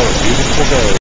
뭐, 미국 쪽에